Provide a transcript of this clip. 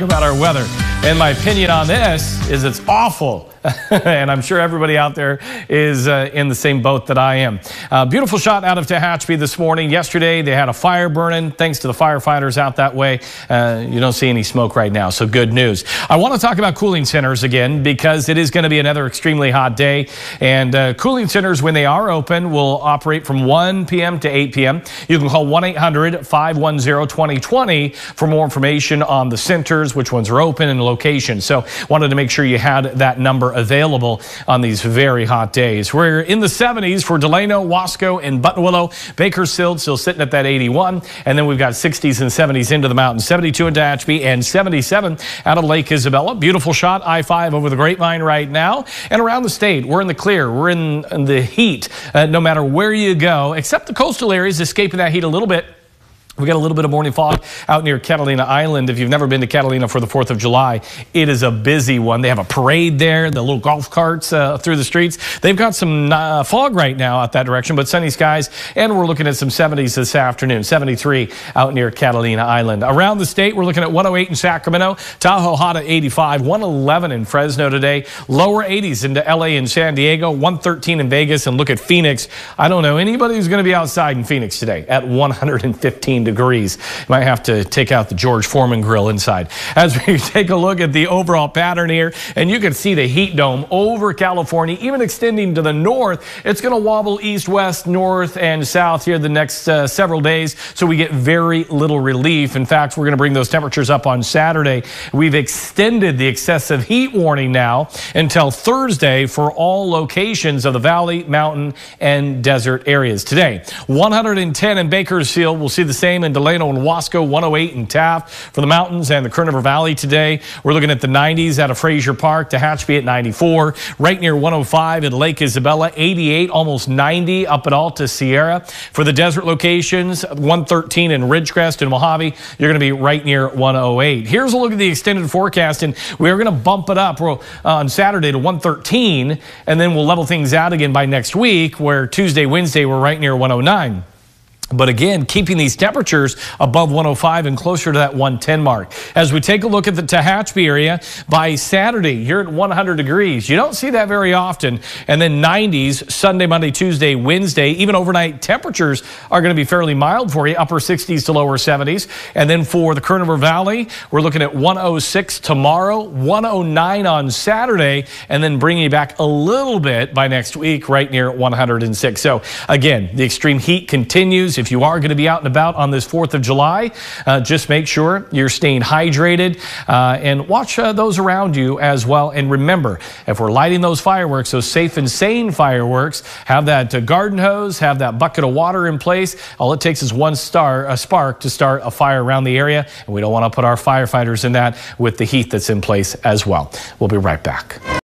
talk about our weather. And my opinion on this is it's awful. and I'm sure everybody out there is uh, in the same boat that I am. Uh, beautiful shot out of Tehachapi this morning. Yesterday, they had a fire burning. Thanks to the firefighters out that way, uh, you don't see any smoke right now, so good news. I want to talk about cooling centers again because it is going to be another extremely hot day. And uh, cooling centers, when they are open, will operate from 1 p.m. to 8 p.m. You can call 1 800 510 2020 for more information on the centers, which ones are open, and location. So, wanted to make sure you had that number available on these very hot days. We're in the 70s for Delano, Wasco, and Buttonwillow. Bakersfield still sitting at that 81. And then we've got 60s and 70s into the mountains. 72 in Tehachapi and 77 out of Lake Isabella. Beautiful shot, I-5 over the Grapevine right now. And around the state, we're in the clear. We're in, in the heat uh, no matter where you go, except the coastal areas escaping that heat a little bit. We got a little bit of morning fog out near Catalina Island. If you've never been to Catalina for the 4th of July, it is a busy one. They have a parade there, the little golf carts uh, through the streets. They've got some uh, fog right now out that direction, but sunny skies. And we're looking at some 70s this afternoon, 73 out near Catalina Island. Around the state, we're looking at 108 in Sacramento, Tahoe hot at 85, 111 in Fresno today, lower 80s into LA and San Diego, 113 in Vegas, and look at Phoenix. I don't know anybody who's going to be outside in Phoenix today at 115 degrees. You might have to take out the George Foreman grill inside. As we take a look at the overall pattern here, and you can see the heat dome over California, even extending to the north. It's going to wobble east, west, north, and south here the next uh, several days, so we get very little relief. In fact, we're going to bring those temperatures up on Saturday. We've extended the excessive heat warning now until Thursday for all locations of the valley, mountain, and desert areas. Today, 110 in Bakersfield. We'll see the same in Delano and Wasco, 108 in Taft. For the mountains and the Kern River Valley today, we're looking at the 90s out of Frazier Park, Tehachapi at 94, right near 105 at Lake Isabella, 88, almost 90 up at Alta Sierra. For the desert locations, 113 in Ridgecrest and Mojave, you're going to be right near 108. Here's a look at the extended forecast, and we're going to bump it up uh, on Saturday to 113, and then we'll level things out again by next week, where Tuesday, Wednesday, we're right near 109. But again, keeping these temperatures above 105 and closer to that 110 mark. As we take a look at the Tehachapi area, by Saturday, you're at 100 degrees. You don't see that very often. And then 90s Sunday, Monday, Tuesday, Wednesday. Even overnight temperatures are going to be fairly mild for you, upper 60s to lower 70s. And then for the Kern River Valley, we're looking at 106 tomorrow, 109 on Saturday, and then bringing you back a little bit by next week, right near 106. So again, the extreme heat continues. If you are going to be out and about on this 4th of July, uh, just make sure you're staying hydrated uh, and watch uh, those around you as well. And remember, if we're lighting those fireworks, those safe and sane fireworks, have that uh, garden hose, have that bucket of water in place. All it takes is one star, a spark to start a fire around the area. And we don't want to put our firefighters in that with the heat that's in place as well. We'll be right back.